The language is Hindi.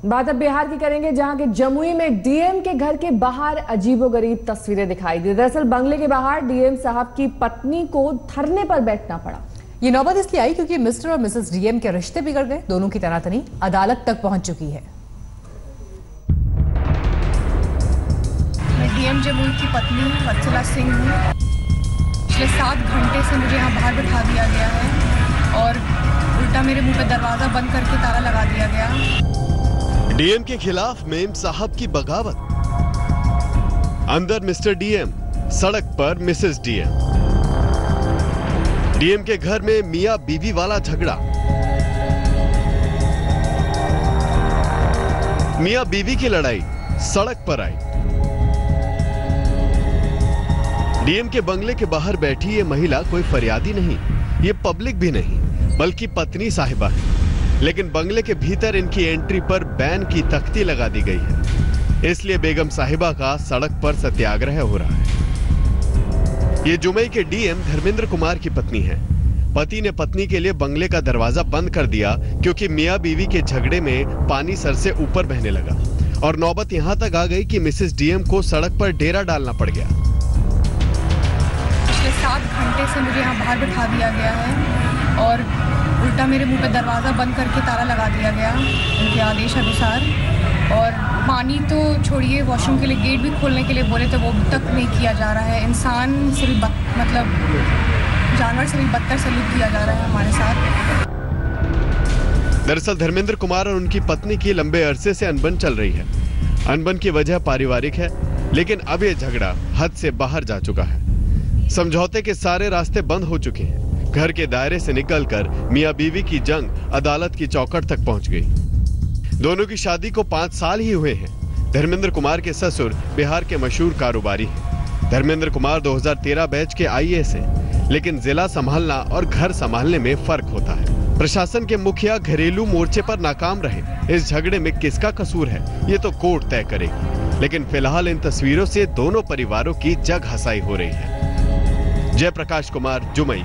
बात अब बिहार की करेंगे जहाँ के जमुई में डीएम के घर के बाहर अजीबोगरीब तस्वीरें दिखाई दी। दरअसल बंगले के बाहर डीएम साहब की पत्नी को धरने पर बैठना पड़ा। ये नौबत इसलिए आई क्योंकि मिस्टर और मिसेस डीएम के रिश्ते बिगड़ गए। दोनों की तनातनी अदालत तक पहुँच चुकी है। मैं डीएम जमुई की पत्नी वत्सला सिंह हूँ। पिछले सात घंटे से मुझे यहाँ बाहर बैठा दिया गया है और उल्टा मेरे मुँह पे दरवाज़ा बंद करके ताला लगा दिया गया। डीएम के खिलाफ मेम साहब की बगावत। अंदर मिस्टर डीएम, सड़क पर मिसेस डीएम। डीएम के घर में मियाँ बीवी वाला झगड़ा। मियाँ बीवी की लड़ाई सड़क पर आई। डीएम के बंगले के बाहर बैठी ये महिला कोई फरियादी नहीं, ये पब्लिक भी नहीं, बल्कि पत्नी साहिबा है। लेकिन बंगले के भीतर इनकी एंट्री पर बैन की तख्ती लगा दी गई है। इसलिए बेगम साहिबा का सड़क पर सत्याग्रह हो रहा है। ये जुमई के डीएम धर्मेंद्र कुमार की पत्नी है। पति ने पत्नी के लिए बंगले का दरवाज़ा बंद कर दिया क्योंकि मियाँ बीवी के झगड़े में पानी सर से ऊपर बहने लगा और नौबत यहाँ तक आ गई कि मिसेस डीएम को सड़क पर डेरा डालना पड़ गया। पिछले सात घंटे से मुझे यहाँ बाहर बिठा दिया गया है। और उल्टा मेरे मुँह पे दरवाज़ा बंद करके ताला लगा दिया गया उनके आदेश अनुसार। और पानी तो छोड़िए वॉशरूम के लिए गेट भी खोलने के लिए बोले तो वो तक नहीं किया जा रहा है। इंसान से भी मतलब जानवर से भी बदतर सलूक किया जा रहा है हमारे साथ। दरअसल धर्मेंद्र कुमार और उनकी पत्नी की लंबे अरसे से अनबन चल रही है। अनबन की वजह पारिवारिक है, लेकिन अब यह झगड़ा हद से बाहर जा चुका है। समझौते के सारे रास्ते बंद हो चुके हैं। घर के दायरे से निकलकर मियाँ बीवी की जंग अदालत की चौकट तक पहुँच गई। दोनों की शादी को पाँच साल ही हुए हैं। धर्मेंद्र कुमार के ससुर बिहार के मशहूर कारोबारी हैं। धर्मेंद्र कुमार 2013 बैच के आईएएस हैं, लेकिन जिला संभालना और घर संभालने में फ़र्क होता है। प्रशासन के मुखिया घरेलू मोर्चे पर नाकाम रहे। इस झगड़े में किसका कसूर है, ये तो कोर्ट तय करेगी। लेकिन फ़िलहाल इन तस्वीरों से दोनों परिवारों की जग हसाई हो रही है। जयप्रकाश कुमार, जुमई।